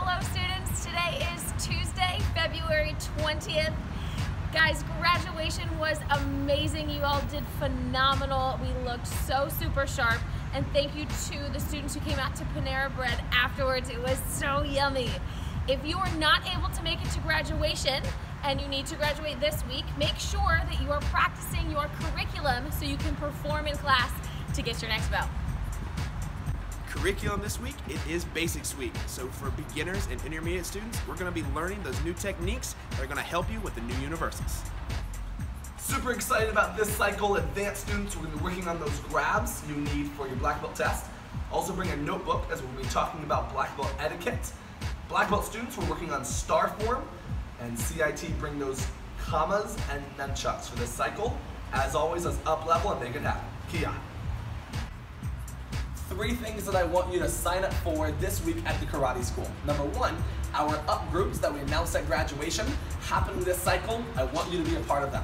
Hello students, today is Tuesday, February 20th. Guys, graduation was amazing. You all did phenomenal. We looked so super sharp. And thank you to the students who came out to Panera Bread afterwards. It was so yummy. If you are not able to make it to graduation and you need to graduate this week, make sure that you are practicing your curriculum so you can perform in class to get your next belt. Curriculum this week, it is Basics Week. So for beginners and intermediate students, we're gonna be learning those new techniques that are gonna help you with the new universals. Super excited about this cycle. Advanced students, we're gonna be working on those grabs you need for your black belt test. Also bring a notebook as we'll be talking about black belt etiquette. Black belt students, we're working on star form, and CIT bring those kamas and nunchucks for this cycle. As always, let's up level and make it happen. Kia. Three things that I want you to sign up for this week at the karate school. Number one, our up groups that we announced at graduation happening this cycle. I want you to be a part of them.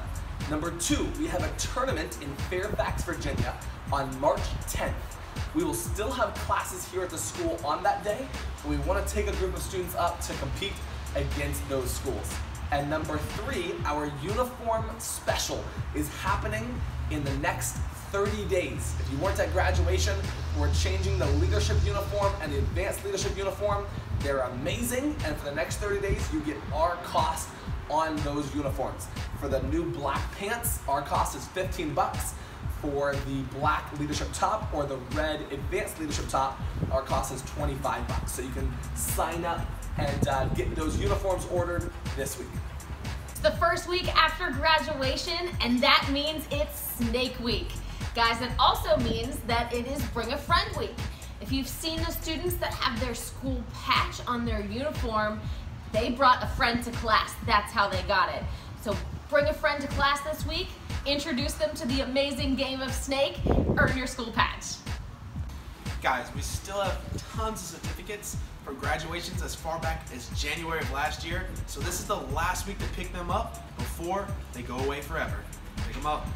Number two, we have a tournament in Fairfax, Virginia on March 10th. We will still have classes here at the school on that day, but we want to take a group of students up to compete against those schools. And number three, our uniform special is happening in the next 30 days. If you weren't at graduation, we're changing the leadership uniform and the advanced leadership uniform. They're amazing, and for the next 30 days, you get our cost on those uniforms. For the new black pants, our cost is 15 bucks. For the black leadership top or the red advanced leadership top, our cost is 25 bucks. So you can sign up and uh, get those uniforms ordered this week. It's the first week after graduation, and that means it's Snake Week. Guys, it also means that it is Bring a Friend Week. If you've seen the students that have their school patch on their uniform, they brought a friend to class. That's how they got it. So bring a friend to class this week, introduce them to the amazing game of Snake, earn your school patch. Guys, we still have tons of certificates for graduations as far back as January of last year. So this is the last week to pick them up before they go away forever. Pick them up.